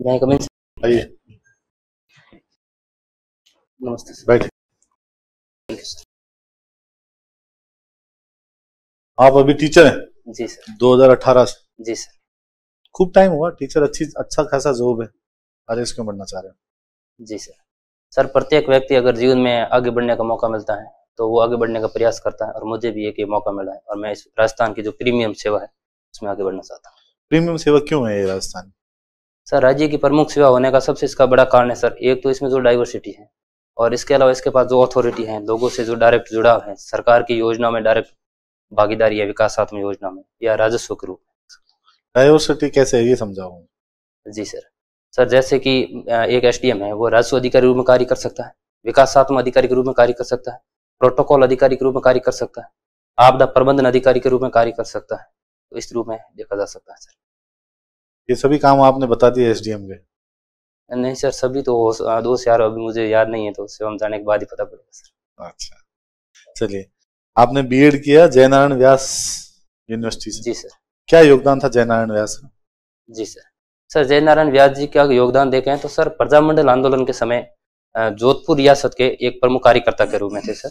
मैं कमिंग आइए। नमस्ते बैठे आप अभी टीचर हैं? जी सर 2018 से। जी सर खूब टाइम हुआ। टीचर अच्छी अच्छा खासा जॉब है। आज क्यों बनना चाह रहे हो। जी सर सर प्रत्येक व्यक्ति अगर जीवन में आगे बढ़ने का मौका मिलता है तो वो आगे बढ़ने का प्रयास करता है और मुझे भी एक ये मौका मिला है और मैं इस राजस्थान की जो प्रीमियम सेवा है उसमें आगे बढ़ना चाहता हूँ। प्रीमियम सेवा क्यों है ये राजस्थान सर राज्य की प्रमुख सेवा होने का सबसे इसका बड़ा कारण है सर। एक तो इसमें जो डाइवर्सिटी है और इसके अलावा इसके पास जो अथॉरिटी है लोगों से जो डायरेक्ट जुड़ाव है सरकार की योजना में डायरेक्ट भागीदारी है विकासात्मक योजना में या राजस्व के रूप डाइवर्सिटी कैसे है ये समझाओ। जी सर। सर जैसे कि एक एस है वो राजस्व अधिकारी रूप में कार्य कर सकता है विकासात्मक अधिकारी के रूप में कार्य कर सकता है प्रोटोकॉल अधिकारी के रूप में कार्य कर सकता है आपदा प्रबंधन अधिकारी के रूप में कार्य कर सकता है तो इस रूप में देखा जा सकता है सर। ये सभी काम आपने बता दिए एसडीएम के? नहीं सर सभी तो दो से यार अभी मुझे याद नहीं है तो सेवा जाने के बाद ही पता पड़ेगा सर। अच्छा। चलिए आपने बीएड किया जयनारायण व्यास यूनिवर्सिटी से। जी सर। क्या योगदान था जयनारायण व्यास का? जी सर। सर जयनारायण व्यास जी का योगदान देखें तो सर प्रजामंडल आंदोलन के समय जोधपुर रियासत के एक प्रमुख कार्यकर्ता के रूप में थे सर।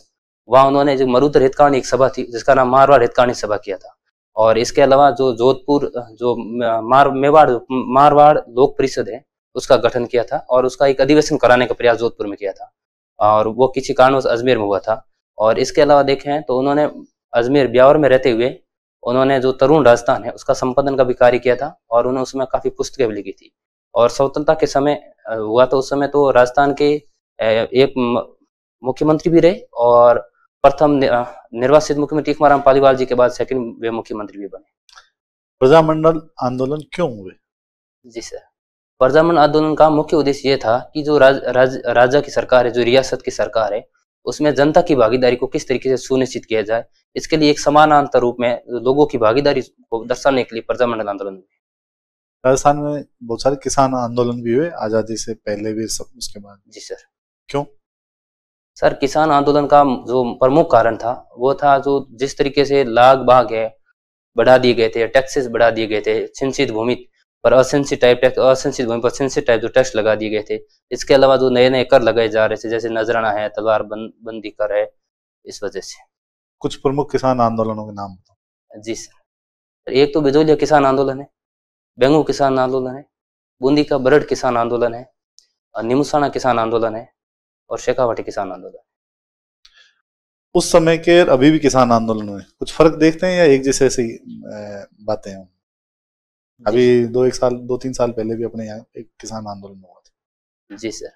वहाँ उन्होंने जो मरुद हितकानी एक सभा थी जिसका नाम मारवाड़ हितकानी सभा किया था। और इसके अलावा जो जोधपुर, जो मार, मेवाड़, मारवाड़ लोक परिषद है, उसका गठन किया था और उसका एक अधिवेशन कराने का प्रयास जोधपुर में किया था। और वो किसी कारणवश अजमेर में हुआ था। और इसके अलावा देखें तो उन्होंने अजमेर, ब्यावर में रहते हुए उन्होंने जो तरुण राजस्थान है, उसका संपादन का भी कार्य किया था और उन्होंने उसमें काफ़ी पुस्तकें भी लिखी थी। और स्वतंत्रता के समय हुआ तो उस समय तो राजस्थान के एक मुख्यमंत्री भी रहे और प्रथम निर्वासित मुख्यमंत्री टीकमाराम पालीवाल जी के बाद सेकंड वे मुख्यमंत्री भी बने। प्रजामंडल आंदोलन क्यों हुए? जी सर प्रजामंडल आंदोलन का मुख्य उद्देश्य ये था कि जो राज, राज, राजा की सरकार है जो रियासत की सरकार है उसमें जनता की भागीदारी को किस तरीके से सुनिश्चित किया जाए इसके लिए एक समानांतर रूप में लोगों की भागीदारी को दर्शाने के लिए प्रजामंडल आंदोलन हुए। राजस्थान में बहुत सारे किसान आंदोलन भी हुए आज़ादी से पहले भी सब उसके बाद। जी सर क्यों? सर किसान आंदोलन का जो प्रमुख कारण था वो था जो जिस तरीके से लाग बाग है बढ़ा दिए गए थे टैक्सेस बढ़ा दिए गए थे सिंचित भूमि पर असिंचित टाइप टैक्स असिंचित भूमि पर सिंचित टाइप जो टैक्स लगा दिए गए थे इसके अलावा जो नए नए कर लगाए जा रहे थे जैसे नजराना है तलवार बंद, बंदी कर है इस वजह से। कुछ प्रमुख किसान आंदोलनों के नाम बताओ। जी सर एक तो बिजोलिया किसान आंदोलन है बेंगू किसान आंदोलन है बूंदी का बरड किसान आंदोलन है और निमुसाना किसान आंदोलन है और शेखावाटी किसान आंदोलन। उस समय के अभी भी किसान आंदोलन में कुछ फ़र्क देखते हैं या एक जैसे ऐसी बातें हैं? अभी दो एक साल दो तीन साल पहले भी अपने यहाँ एक किसान आंदोलन हुआ था। जी सर।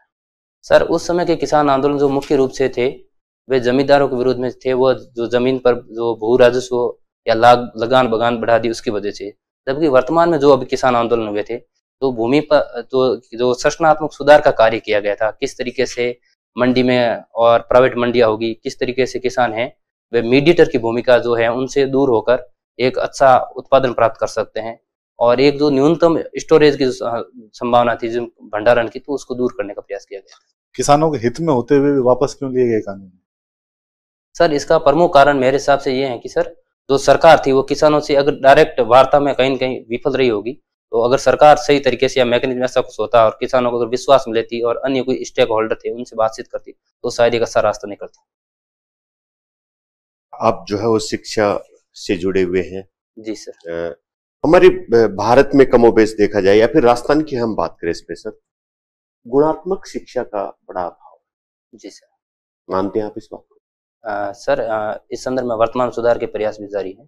सर उस समय के किसान आंदोलन जो मुख्य रूप से थे वे जमींदारों के विरोध में थे वो जो ज़मीन पर जो भू राजस्व या लाग लगान बगान बढ़ा दी उसकी वजह से। जबकि वर्तमान में जो अभी किसान आंदोलन हुए थे तो भूमि पर जो जो संरचनात्मक सुधार का कार्य किया गया था किस तरीके से मंडी में और प्राइवेट मंडियाँ होगी किस तरीके से किसान हैं वे मीडिएटर की भूमिका जो है उनसे दूर होकर एक अच्छा उत्पादन प्राप्त कर सकते हैं। और एक जो न्यूनतम स्टोरेज की संभावना थी जो भंडारण की तो उसको दूर करने का प्रयास किया गया। किसानों के हित में होते हुए भी वापस क्यों लिए गए कानून? सर इसका प्रमुख कारण मेरे हिसाब से ये है कि सर जो सरकार थी वो किसानों से अगर डायरेक्ट वार्ता में कहीं न कहीं विफल रही होगी तो अगर सरकार सही तरीके से या मैकेनिज्म ऐसा कुछ होता और किसानों को अगर विश्वास में लेती और अन्य कोई स्टेक होल्डर थे उनसे बातचीत करती तो शायद एक अच्छा रास्ता निकलता। आप जो है वो शिक्षा से जुड़े हुए हैं। जी सर। हमारे भारत में कमोबेश देखा जाए या फिर राजस्थान की हम बात करें स्पेशल गुणात्मक शिक्षा का बड़ा अभाव जी सर। मानते हैं आप इस बात को? सर अ, इस संदर्भ में वर्तमान सुधार के प्रयास भी जारी है।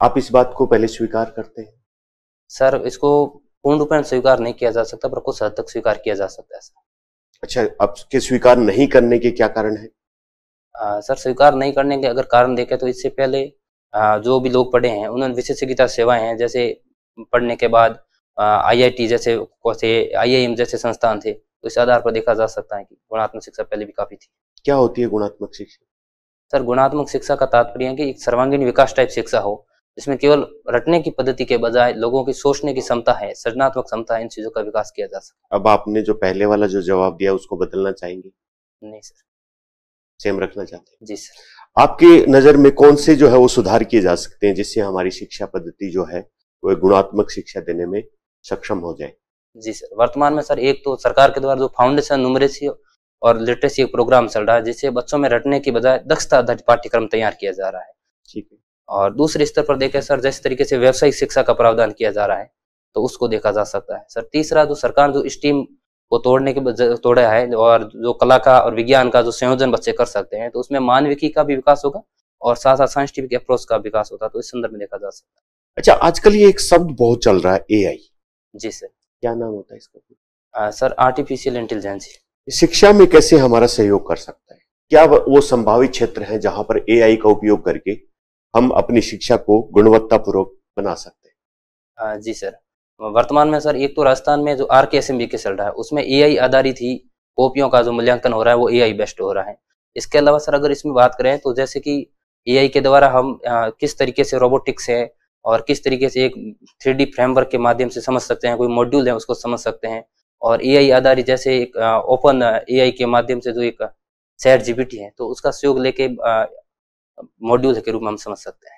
आप इस बात को पहले स्वीकार करते हैं? सर इसको पूर्ण रूप स्वीकार नहीं किया जा सकता पर कुछ हद तक स्वीकार किया जा सकता है सर। अच्छा आपके स्वीकार नहीं करने के क्या कारण है? अ, सर स्वीकार नहीं करने के अगर कारण देखें तो इससे पहले अ, जो भी लोग पढ़े हैं उन्होंने विशेषज्ञता सेवाएँ हैं जैसे पढ़ने के बाद आईआईटी जैसे से आईआईएम जैसे संस्थान थे तो इस आधार पर देखा जा सकता है कि गुणात्मक शिक्षा पहले भी काफ़ी थी। क्या होती है गुणात्मक शिक्षा? सर गुणात्मक शिक्षा का तात्पर्य है कि एक सर्वांगीण विकास टाइप शिक्षा हो जिसमें केवल रटने की पद्धति के बजाय लोगों की सोचने की क्षमता है सृजनात्मक क्षमता है इन चीज़ों का विकास किया जा सकता अब आपने जो पहले वाला जो जवाब दिया उसको बदलना चाहेंगे? नहीं सर। सेम रखना चाहते हैं? जी सर। आपकी नज़र में कौन से जो है वो सुधार किए जा सकते हैं जिससे हमारी शिक्षा पद्धति जो है वो गुणात्मक शिक्षा देने में सक्षम हो जाए? जी सर। वर्तमान में सर एक तो सरकार के द्वारा जो फाउंडेशन न्यूमरेसी और लिटरेसी एक प्रोग्राम चल रहा है जिससे बच्चों में रटने की बजाय दक्षता आधारित पाठ्यक्रम तैयार किया जा रहा है। ठीक है। और दूसरे स्तर पर देखें सर जिस तरीके से व्यावसायिक शिक्षा का प्रावधान किया जा रहा है तो उसको देखा जा सकता है। सर तीसरा जो सरकार जो स्टीम को तोड़ने के तोड़ा है और जो कला का और विज्ञान का जो संयोजन बच्चे कर सकते हैं तो उसमें मानविकी का भी विकास होगा और साथ साथ साइंटिफिक अप्रोच का विकास होता है तो इस संदर्भ में देखा जा सकता है। अच्छा आजकल ये एक शब्द बहुत चल रहा है एआई जी सर। क्या नाम होता है इसका? सर आर्टिफिशियल इंटेलिजेंस शिक्षा में कैसे हमारा सहयोग कर सकता है? क्या वो संभावित क्षेत्र है जहाँ पर एआई का उपयोग करके हम अपनी शिक्षा को गुणवत्तापूर्वक बना सकते हैं। जी सर। वर्तमान में सर एक तो राजस्थान में जो आर के एस एम बी के चल रहा है उसमें एआई आधारित ही कॉपियों का जो मूल्यांकन हो रहा है वो एआई बेस्ड हो रहा है। इसके अलावा सर अगर इसमें बात करें तो जैसे कि एआई के द्वारा हम अ, किस तरीके से रोबोटिक्स है और किस तरीके से एक थ्री डी फ्रेमवर्क के माध्यम से समझ सकते हैं कोई मॉड्यूल है उसको समझ सकते हैं। और ए आई आधारित जैसे एक ओपन ए आई के माध्यम से जो एक चैट जीपीटी है तो उसका सहयोग लेके मॉड्यूल के रूप में हम समझ सकते हैं।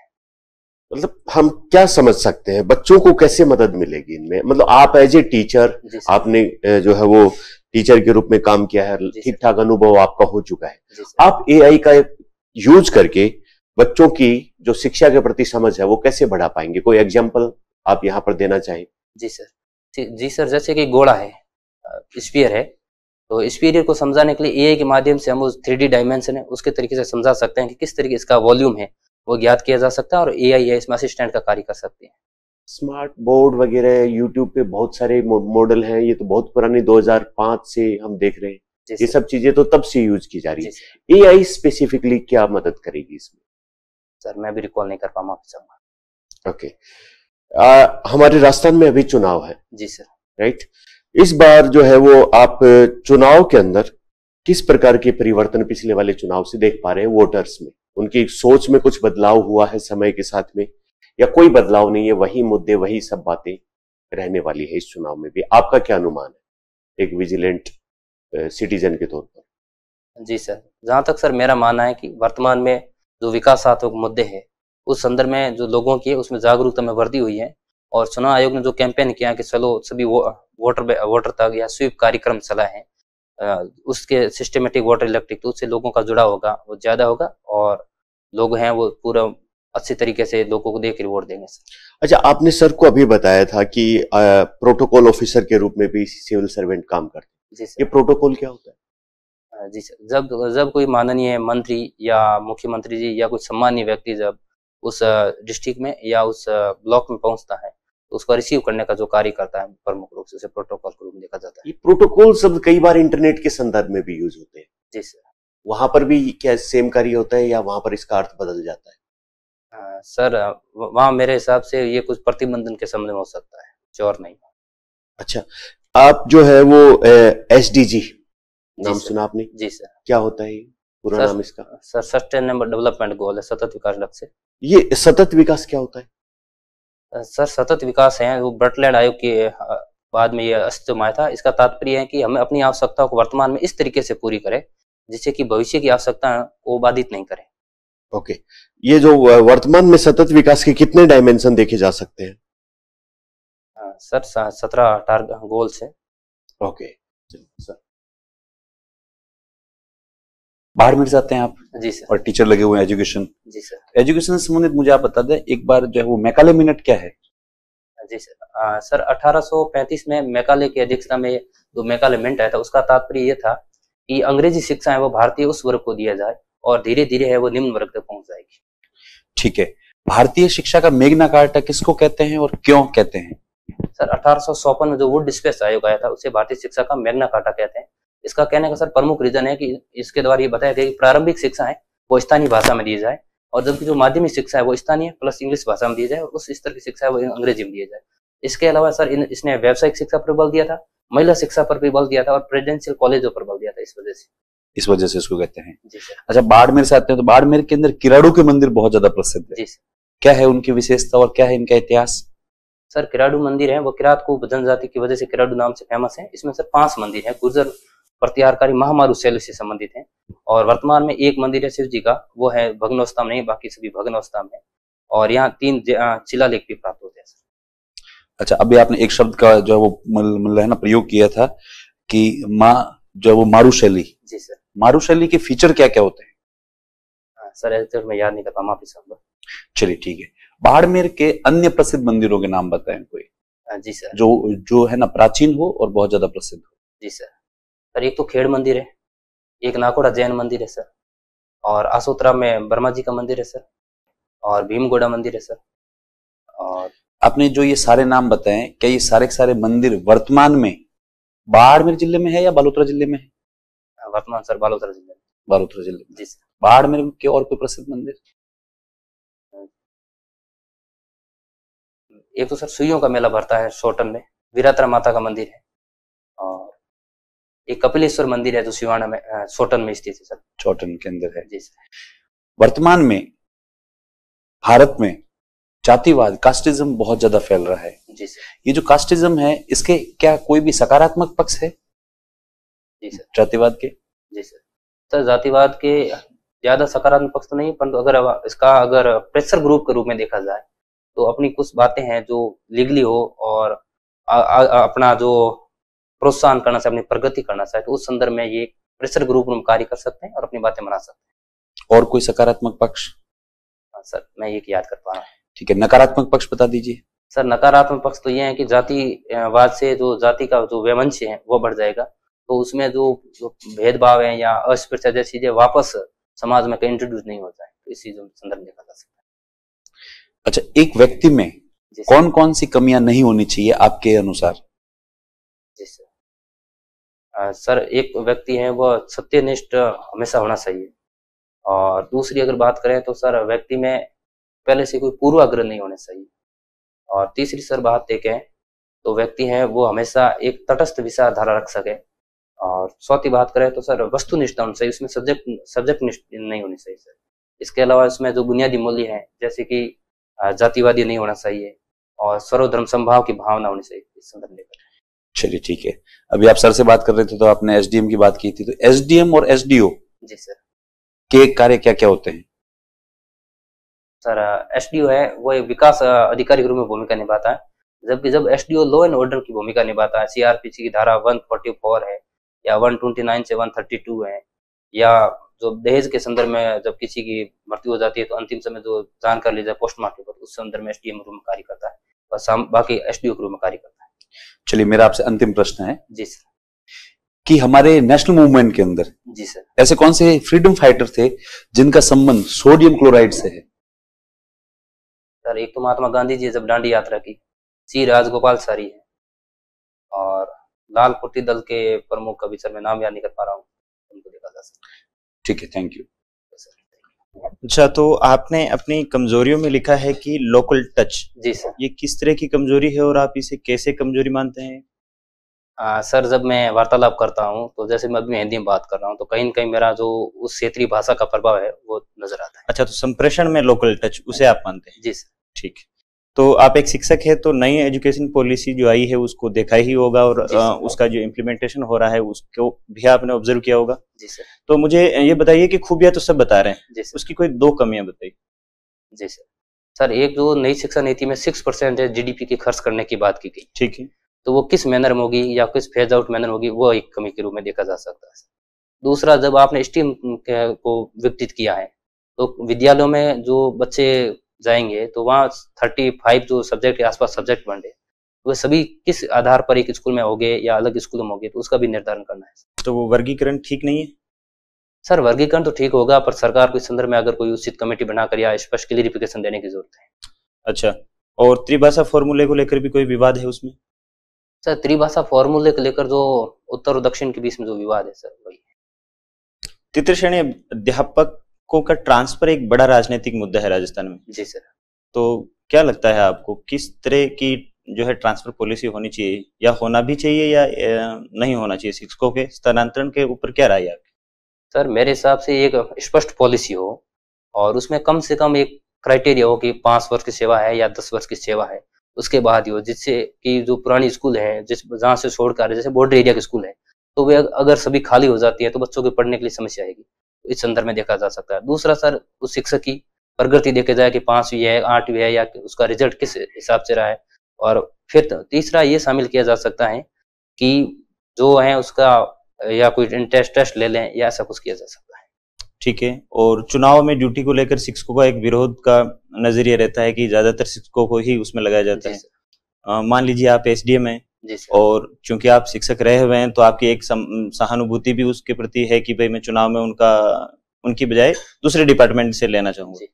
मतलब हम क्या समझ सकते हैं? बच्चों को कैसे मदद मिलेगी इनमें? मतलब आप एज ए टीचर आपने जो है वो टीचर के रूप में काम किया है ठीक ठाक अनुभव आपका हो चुका है। आप एआई का यूज़ करके बच्चों की जो शिक्षा के प्रति समझ है वो कैसे बढ़ा पाएँगे? कोई एग्ज़ाम्पल आप यहाँ पर देना चाहें? जी सर। जी जी सर जैसे कि गोला है स्पीयर है तो स्पीयर को समझाने के लिए एआई के माध्यम से हम उस थ्री डी डायमेंशन है उसके तरीके से समझा सकते हैं कि किस तरीके इसका वॉल्यूम है वो ज्ञात किया जा सकता है और एआई है इसमें असिस्टेंट का कार्य कर सकती है। स्मार्ट बोर्ड वगैरह यूट्यूब पे बहुत सारे मॉडल हैं ये तो बहुत पुरानी 2005 से हम देख रहे हैं। ये सब चीज़ें तो तब से यूज़ की जा रही है। सर। एआई स्पेसिफिकली क्या मदद करेगी इसमें? सर मैं भी रिकॉल नहीं कर पाऊँगा ओके आ, हमारे राजस्थान में अभी चुनाव है। जी सर। राइट इस बार जो है वो आप चुनाव के अंदर किस प्रकार के परिवर्तन पिछले वाले चुनाव से देख पा रहे हैं वोटर्स में? उनकी सोच में कुछ बदलाव हुआ है समय के साथ में? या कोई बदलाव नहीं है, वही मुद्दे, वही सब बातें रहने वाली है इस चुनाव में भी। आपका क्या अनुमान है एक विजिलेंट सिटीजन के तौर पर? जी सर, जहाँ तक सर मेरा मानना है कि वर्तमान में जो विकासात्मक मुद्दे हैं, उस संदर्भ में जो लोगों की उसमें जागरूकता में वृद्धि हुई है। और चुनाव आयोग ने जो कैंपेन किया कि चलो सभी वो, वोटर वोटर तक या स्वीप कार्यक्रम चला है उसके सिस्टमेटिक वोटर इलेक्ट्रिक तो उससे लोगों का जुड़ा होगा वो ज़्यादा होगा और लोग हैं वो पूरा अच्छी तरीके से लोगों को देख वोट देंगे अच्छा आपने सर को अभी बताया था कि प्रोटोकॉल ऑफिसर के रूप में भी सिविल सर्वेंट काम करते जी हैं सर। ये प्रोटोकॉल क्या होता है? जी सर जब जब कोई माननीय मंत्री या मुख्यमंत्री जी या कोई सम्मानीय व्यक्ति जब उस डिस्ट्रिक्ट में या उस ब्लॉक में पहुँचता है तो उसको रिसीव करने का जो कार्य करता है प्रमुख रूप से उसे प्रोटोकॉल के रूप में देखा जाता है। ये प्रोटोकॉल शब्द कई बार इंटरनेट के संदर्भ में भी यूज़ होते हैं। जी सर वहाँ पर भी क्या सेम कार्य होता है या वहाँ पर इसका अर्थ बदल जाता है? अ, सर वहाँ मेरे हिसाब से ये कुछ प्रतिबंधन के संबंध में हो सकता है चोर नहीं। अच्छा आप जो है वो एस डी जी नाम। सुना आपने? जी सर क्या होता है पूरा नाम इसका? सर सस्टेनेबल डेवलपमेंट गोल है सतत विकास लक्ष्य। ये सतत विकास क्या होता है? सर सतत विकास है। वो ब्रटलैंड आयोग के बाद में ये अस्तित्व में आया था। इसका तात्पर्य है कि हमें अपनी आवश्यकताओं को वर्तमान में इस तरीके से पूरी करें जिससे कि भविष्य की आवश्यकता को बाधित नहीं करे। ओके। ये जो वर्तमान में सतत विकास के कितने डायमेंशन देखे जा सकते हैं? सर सत्रह गोल्स है। ओके। चलिए, सर। बाहर मिल जाते हैं आप? जी सर। और टीचर लगे हुए हैं एजुकेशन? जी सर। एजुकेशन से संबंधित मुझे आप बता दें एक बार जो है वो मैकाले मिनट क्या है? जी सर। अ, सर 1835 में मैकाले की अध्यक्षता में जो मैकाले मिनट आया था उसका तात्पर्य ये था कि अंग्रेज़ी शिक्षा है वो भारतीय उस वर्ग को दिया जाए और धीरे धीरे है वो निम्न वर्ग तक पहुँच जाएगी। ठीक है। भारतीय शिक्षा का मेघना कार्टा किसको कहते हैं और क्यों कहते हैं? सर अठारह में जो वुड स्पेस आयोग आया था उसे भारतीय शिक्षा का मेघना कार्टा कहते हैं। इसका कहने का सर प्रमुख रीजन है कि इसके द्वारा ये बताया गया कि प्रारंभिक शिक्षा है वो स्थानीय भाषा में दी जाए और जबकि जो माध्यमिक शिक्षा है वो स्थानीय प्लस इंग्लिश भाषा में दी जाए और उस स्तर की शिक्षा है वो अंग्रेज़ी में दी जाए। इसके अलावा सर इन, इसने व्यावसायिक शिक्षा पर बल दिया था महिला शिक्षा पर भी बल दिया था और प्रेजिडेंशियल कॉलेजों पर बल दिया था इस वजह से। इस वजह से इसको कहते हैं। अच्छा बाड़मेर से आते हैं तो बाड़मेर के अंदर किराड़ू के मंदिर बहुत ज़्यादा प्रसिद्ध है। क्या है उनकी विशेषता और क्या है इनका इतिहास? सर किराडू मंदिर है वो किरात को जनजाति की वजह से किराडू नाम से फ़ेमस है। इसमें सर पाँच मंदिर है गुर्जर प्रतिहारकारी महामारू शैली से संबंधित है। और वर्तमान में एक मंदिर है शिव जी का वो है भग्नोस्ता में नहीं बाकी सभी भग्नोस्ता में है। और यहाँ तीन शिलालेख भी प्राप्त होते हैं अच्छा अभी आपने एक शब्द का जो वो मतलब है ना प्रयोग किया था कि माँ जो वो मारू शैली। जी सर। मारू शैली के फीचर क्या क्या होते हैं? सर ऐसे तो मैं याद नहीं कर पाऊँ माफ़ी चाहूँगा। चलिए ठीक है। बाड़मेर के अन्य प्रसिद्ध मंदिरों के नाम बताएँ कोई। जी सर। जो जो है ना प्राचीन हो और बहुत ज़्यादा प्रसिद्ध हो। जी सर। सर एक तो खेड़ मंदिर है एक नाकोड़ा जैन मंदिर है सर और आसोत्रा में ब्रह्मा जी का मंदिर है सर और भीमगोड़ा मंदिर है सर और आपने जो ये सारे नाम बताए क्या ये सारे के सारे मंदिर वर्तमान में बाड़मेर ज़िले में है या बालोतरा ज़िले में है? वर्तमान सर बालोतरा ज़िले में। बालोतरा ज़िले में। जी सर। बाड़मेर के और कोई प्रसिद्ध मंदिर? एक तो सर सुइयों का मेला भरता है सोटन में वीरात्रा माता का मंदिर है। एक कपिलेश्वर मंदिर है जो सिवाना में अ, सोटन में स्थित है सर। चौटन के अंदर है। जी सर। वर्तमान में भारत में जातिवाद कास्टिज्म बहुत ज़्यादा फैल रहा है। जी सर। ये जो कास्टिज्म है इसके क्या कोई भी सकारात्मक पक्ष है? जी सर। जातिवाद के? जी सर। सर जातिवाद के ज़्यादा सकारात्मक पक्ष तो नहीं परंतु अगर इसका अगर प्रेशर ग्रुप के रूप में देखा जाए तो अपनी कुछ बातें हैं जो लीगली हो और आ, आ, अपना जो प्रोत्साहन करना चाहे अपनी प्रगति करना चाहे तो उस संदर्भ में ये प्रेशर ग्रुप में कार्य कर सकते हैं और अपनी बातें मना सकते हैं। और कोई सकारात्मक पक्ष? हाँ, सर मैं ये याद कर पा रहा हूँ। ठीक है नकारात्मक पक्ष बता दीजिए। सर नकारात्मक पक्ष तो ये है कि जातिवाद से जो जाति का जो वैमनस्य है वो बढ़ जाएगा। तो उसमें जो, जो भेदभाव है या अस्पृश्यता जैसी चीज़ें वापस समाज में कहीं इंट्रोड्यूस नहीं हो जाए तो इस चीज़ों संदर्भ में देखा जा सकता अच्छा एक व्यक्ति में है कौन कौन सी कमियाँ नहीं होनी चाहिए आपके अनुसार? सर, एक व्यक्ति है, वह सत्यनिष्ठ हमेशा होना चाहिए। और दूसरी अगर बात करें तो सर, व्यक्ति में पहले से कोई पूर्वाग्रह नहीं होने चाहिए। और तीसरी सर बात देखें तो व्यक्ति है, वो हमेशा एक तटस्थ विचारधारा रख सके। और चौथी बात करें तो सर वस्तुनिष्ठता होनी चाहिए, उसमें सब्जेक्ट सब्जेक्ट निष्ठ नहीं होनी चाहिए सर। इसके अलावा इसमें जो बुनियादी मूल्य हैं, जैसे कि जातिवादी नहीं होना चाहिए और सर्वधर्म संभाव की भावना होनी चाहिए इस संदर्भ लेकर चलिए ठीक है। अभी आप सर से बात कर रहे थे तो आपने एसडीएम की बात की थी तो एसडीएम और एसडीओ जी सर। के कार्य क्या क्या होते हैं? सर एसडीओ है वो एक विकास अधिकारी के रूप में भूमिका निभाता है। जबकि जब एसडीओ लॉ एंड ऑर्डर की भूमिका निभाता है सीआरपीसी की धारा 144 है या 129 से 132 है या जो दहेज के संदर्भ में जब किसी की मृत्यु हो जाती है तो अंतिम समय जो जानकारी ली जाए पोस्टमार्टम पर उस संदर्भ में एसडीएम रूप में कार्य करता है और बाकी एसडीओ के रूप में कार्य करता है। चलिए मेरा आपसे अंतिम प्रश्न है जी सर। कि हमारे नेशनल मूवमेंट के अंदर जी सर। ऐसे कौन से फ्रीडम फाइटर थे जिनका संबंध सोडियम क्लोराइड से है? सर एक तो महात्मा गांधी जी जब डांडी यात्रा की सी राजगोपाल सारी है। और लाल कुर्ती दल के प्रमुख अभी सर मैं नाम याद नहीं कर पा रहा हूँ उनको देखा जा सकता ठीक है थैंक यू अच्छा तो आपने अपनी कमजोरियों में लिखा है कि लोकल टच जी सर। ये किस तरह की कमज़ोरी है और आप इसे कैसे कमज़ोरी मानते हैं? आ, सर जब मैं वार्तालाप करता हूँ तो जैसे मैं अभी हिंदी में बात कर रहा हूँ तो कहीं ना कहीं मेरा जो उस क्षेत्रीय भाषा का प्रभाव है वो नज़र आता है। अच्छा तो संप्रेषण में लोकल टच उसे आप मानते हैं? जी सर। ठीक। तो आप एक शिक्षक है तो नई एजुकेशन पॉलिसी जो आई है उसको देखा ही होगा और जी, अ, उसका जो इम्प्लीमेंटेशन हो रहा है उसको भी आपने ऑब्ज़र्व किया होगा। जी सर। तो मुझे ये बताइए कि खूबियाँ तो सब बता रहे हैं। जी सर। उसकी कोई दो कमियाँ बताइए। जी सर। सर एक जो नई शिक्षा नीति में सिक्स परसेंट जीडीपी की खर्च करने की बात की गई। ठीक है। तो वो किस मैनर में होगी या किस फ़ेज़ आउट मैनर होगी वो एक कमी के रूप में देखा जा सकता है दूसरा जब आपने स्टीम को विकसित किया है तो विद्यालयों में जो बच्चे जाएँगे तो वहाँ थर्टी फाइव जो सब्जेक्ट के आसपास सब्जेक्ट बन रहे वो सभी किस आधार पर एक स्कूल में होंगे या अलग स्कूल में होंगे तो उसका भी निर्धारण करना है। तो वो वर्गीकरण ठीक नहीं है? सर वर्गीकरण तो ठीक होगा पर सरकार को इस संदर्भ में अगर कोई उचित कमेटी बनाकर या स्पष्ट क्लियरिफिकेशन देने की ज़रूरत है। अच्छा और त्रिभाषा फॉर्मूले को लेकर भी कोई विवाद है उसमें? सर त्रिभाषा फॉर्मूले को लेकर जो उत्तर और दक्षिण के बीच में जो विवाद है सर वही तृतीय श्रेणी अध्यापकों का ट्रांसफ़र एक बड़ा राजनीतिक मुद्दा है राजस्थान में। जी सर। तो क्या लगता है आपको किस तरह की जो है ट्रांसफ़र पॉलिसी होनी चाहिए या होना भी चाहिए या नहीं होना चाहिए? शिक्षकों के स्थानांतरण के ऊपर क्या राय है आपकी? सर मेरे हिसाब से एक स्पष्ट पॉलिसी हो और उसमें कम से कम एक क्राइटेरिया हो कि पाँच वर्ष की सेवा है या दस वर्ष की सेवा है उसके बाद ही हो जिससे कि जो पुरानी स्कूल है जिस जहाँ से छोड़कर जैसे बॉर्डर एरिया के स्कूल है तो वे अगर सभी खाली हो जाती है तो बच्चों के पढ़ने के लिए समस्या आएगी। इस संदर्भ में देखा जा सकता है। दूसरा सर उस शिक्षक की प्रगति देखे जाए कि पांचवी है आठवीं है या उसका रिज़ल्ट किस हिसाब से रहा है। और फिर तीसरा ये शामिल किया जा सकता है कि जो है उसका या कोई इंटरेस्ट टेस्ट ले लें या ऐसा कुछ किया जा सकता है। ठीक है। और चुनाव में ड्यूटी को लेकर शिक्षकों का एक विरोध का नज़रिया रहता है कि ज़्यादातर शिक्षकों को ही उसमें लगाया जाता है। मान लीजिए आप एसडीएम डी जी सर और चूँकि आप शिक्षक रहे हुए हैं तो आपकी एक सहानुभूति भी उसके प्रति है कि भाई मैं चुनाव में उनका उनकी बजाय दूसरे डिपार्टमेंट से लेना चाहूँगा।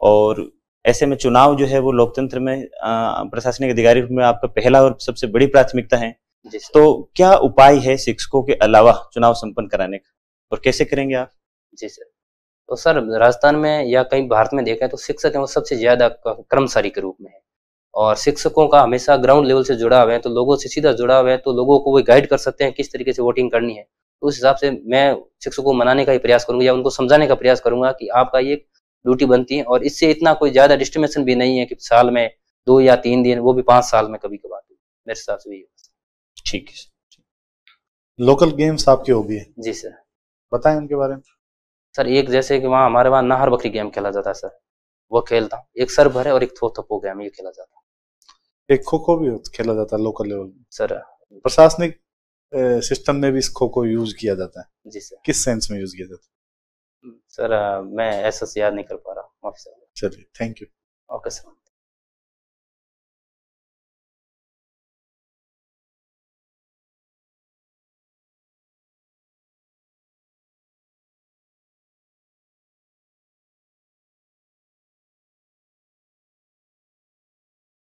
और ऐसे में चुनाव जो है वो लोकतंत्र में प्रशासनिक अधिकारी में आपका पहला और सबसे बड़ी प्राथमिकता है। तो क्या उपाय है शिक्षकों के अलावा चुनाव संपन्न कराने का? और कैसे करेंगे आप? जी सर। तो सर राजस्थान में या कहीं भारत में देखें तो शिक्षक हैं वो सबसे ज़्यादा कर्मचारी के रूप में है। और शिक्षकों का हमेशा ग्राउंड लेवल से जुड़ा हुआ है तो लोगों से सीधा जुड़ा हुआ है तो लोगों को वो गाइड कर सकते हैं किस तरीके से वोटिंग करनी है। तो उस हिसाब से मैं शिक्षकों को मनाने का ही प्रयास करूँगा या उनको समझाने का प्रयास करूँगा कि आपका ये ड्यूटी बनती है और इससे इतना कोई ज़्यादा डिस्टिमेशन भी नहीं है कि साल में दो या तीन दिन वो भी पाँच साल में कभी कभार मेरे हिसाब से भी ठीक है लोकल गेम्स आपकी हॉबी है? जी सर बताएँ उनके बारे में। सर एक जैसे कि वहाँ हमारे वहाँ नाहर बकरी गेम खेला जाता है सर वो खेलता हूँ। एक सर भर है और एक थो थप्पो गेम ये खेला जाता है। एक खो खो भी खेला जाता है लोकल लेवल में। सर प्रशासनिक सिस्टम में भी इस खो को यूज़ किया जाता है। जी सर किस सेंस में यूज़ किया जाता है? सर मैं ऐसा से याद नहीं कर पा रहा हूँ सर चलिए थैंक यू ओके सर